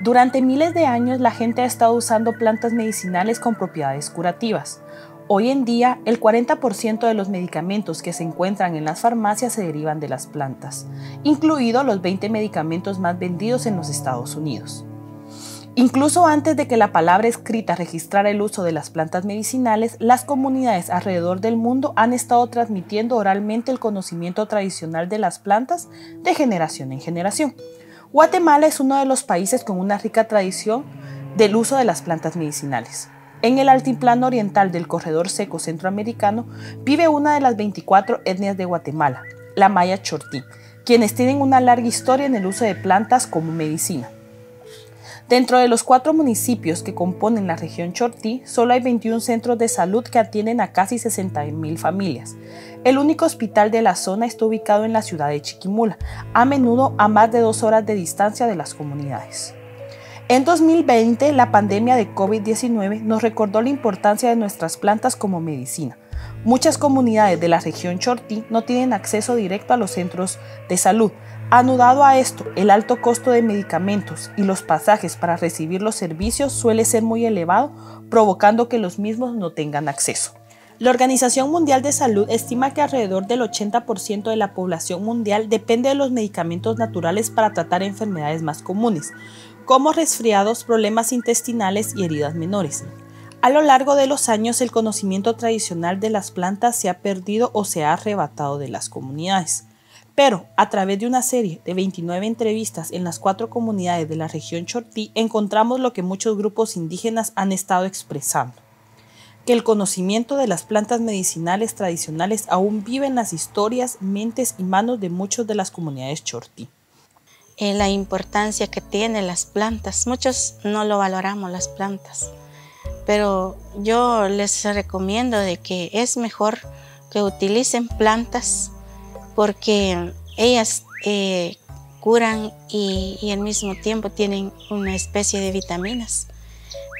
Durante miles de años la gente ha estado usando plantas medicinales con propiedades curativas. Hoy en día, el 40% de los medicamentos que se encuentran en las farmacias se derivan de las plantas, incluidos los 20 medicamentos más vendidos en los Estados Unidos. Incluso antes de que la palabra escrita registrara el uso de las plantas medicinales, las comunidades alrededor del mundo han estado transmitiendo oralmente el conocimiento tradicional de las plantas de generación en generación. Guatemala es uno de los países con una rica tradición del uso de las plantas medicinales. En el altiplano oriental del corredor seco centroamericano vive una de las 24 etnias de Guatemala, la maya chortí, quienes tienen una larga historia en el uso de plantas como medicina. Dentro de los cuatro municipios que componen la región Chortí, solo hay 21 centros de salud que atienden a casi 60.000 familias. El único hospital de la zona está ubicado en la ciudad de Chiquimula, a menudo a más de dos horas de distancia de las comunidades. En 2020, la pandemia de COVID-19 nos recordó la importancia de nuestras plantas como medicina. Muchas comunidades de la región Chortí no tienen acceso directo a los centros de salud, Anudado a esto, el alto costo de medicamentos y los pasajes para recibir los servicios suele ser muy elevado, provocando que los mismos no tengan acceso. La Organización Mundial de Salud estima que alrededor del 80% de la población mundial depende de los medicamentos naturales para tratar enfermedades más comunes, como resfriados, problemas intestinales y heridas menores. A lo largo de los años, el conocimiento tradicional de las plantas se ha perdido o se ha arrebatado de las comunidades. Pero a través de una serie de 29 entrevistas en las cuatro comunidades de la región Chortí encontramos lo que muchos grupos indígenas han estado expresando, que el conocimiento de las plantas medicinales tradicionales aún vive en las historias, mentes y manos de muchos de las comunidades Chortí. En la importancia que tienen las plantas, muchos no lo valoramos las plantas, pero yo les recomiendo de que es mejor que utilicen plantas porque ellas eh, curan y, al mismo tiempo tienen una especie de vitaminas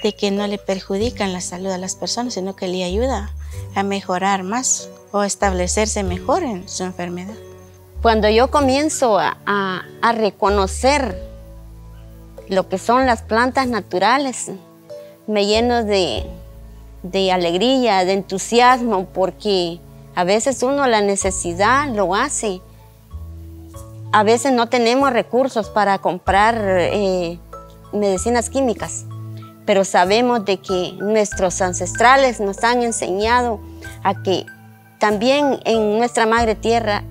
de que no le perjudican la salud a las personas, sino que le ayuda a mejorar más o establecerse mejor en su enfermedad. Cuando yo comienzo a, reconocer lo que son las plantas naturales, me lleno de, de alegría, de entusiasmo, porque a veces uno la necesidad lo hace. A veces no tenemos recursos para comprar eh, medicinas químicas, pero sabemos de que nuestros ancestrales nos han enseñado a que también en nuestra madre tierra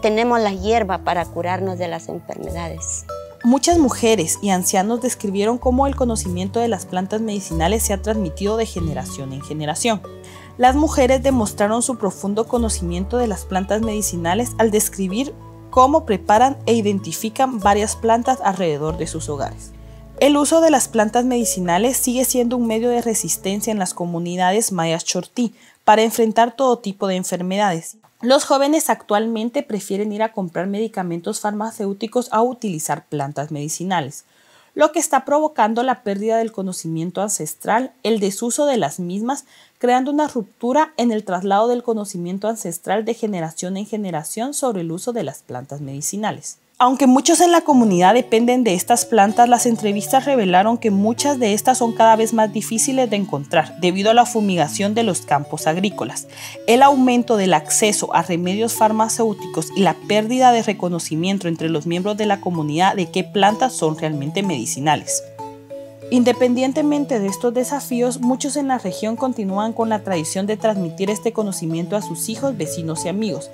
tenemos la hierba para curarnos de las enfermedades. Muchas mujeres y ancianos describieron cómo el conocimiento de las plantas medicinales se ha transmitido de generación en generación. Las mujeres demostraron su profundo conocimiento de las plantas medicinales al describir cómo preparan e identifican varias plantas alrededor de sus hogares. El uso de las plantas medicinales sigue siendo un medio de resistencia en las comunidades mayas chortí para enfrentar todo tipo de enfermedades. Los jóvenes actualmente prefieren ir a comprar medicamentos farmacéuticos a utilizar plantas medicinales lo que está provocando la pérdida del conocimiento ancestral, el desuso de las mismas, creando una ruptura en el traslado del conocimiento ancestral de generación en generación sobre el uso de las plantas medicinales. Aunque muchos en la comunidad dependen de estas plantas, las entrevistas revelaron que muchas de estas son cada vez más difíciles de encontrar debido a la fumigación de los campos agrícolas, el aumento del acceso a remedios farmacéuticos y la pérdida de reconocimiento entre los miembros de la comunidad de qué plantas son realmente medicinales. Independientemente de estos desafíos, muchos en la región continúan con la tradición de transmitir este conocimiento a sus hijos, vecinos y amigos,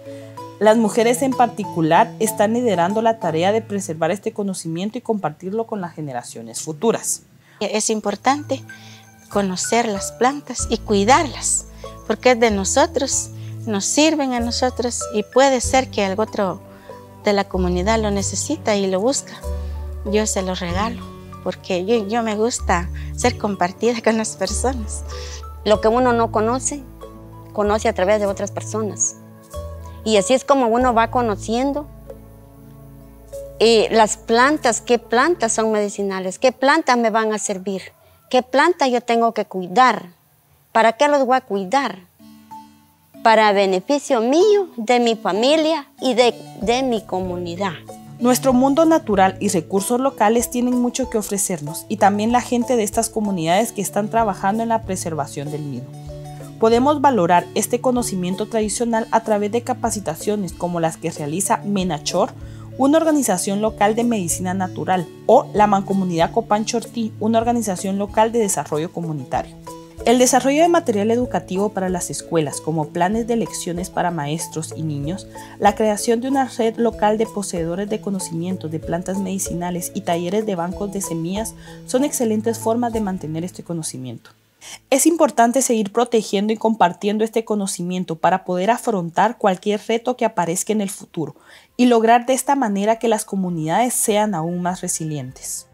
las mujeres en particular están liderando la tarea de preservar este conocimiento y compartirlo con las generaciones futuras. Es importante conocer las plantas y cuidarlas, porque es de nosotros, nos sirven a nosotros y puede ser que algún otro de la comunidad lo necesita y lo busca. Yo se lo regalo, porque yo, yo me gusta ser compartida con las personas. Lo que uno no conoce, conoce a través de otras personas. Y así es como uno va conociendo las plantas, qué plantas son medicinales, qué plantas me van a servir, qué plantas yo tengo que cuidar, para qué los voy a cuidar, para beneficio mío, de mi familia y de, de mi comunidad. Nuestro mundo natural y recursos locales tienen mucho que ofrecernos y también la gente de estas comunidades que están trabajando en la preservación del mismo. Podemos valorar este conocimiento tradicional a través de capacitaciones como las que realiza Menachor, una organización local de medicina natural, o la Mancomunidad Copanchortí, una organización local de desarrollo comunitario. El desarrollo de material educativo para las escuelas, como planes de lecciones para maestros y niños, la creación de una red local de poseedores de conocimientos de plantas medicinales y talleres de bancos de semillas son excelentes formas de mantener este conocimiento. Es importante seguir protegiendo y compartiendo este conocimiento para poder afrontar cualquier reto que aparezca en el futuro y lograr de esta manera que las comunidades sean aún más resilientes.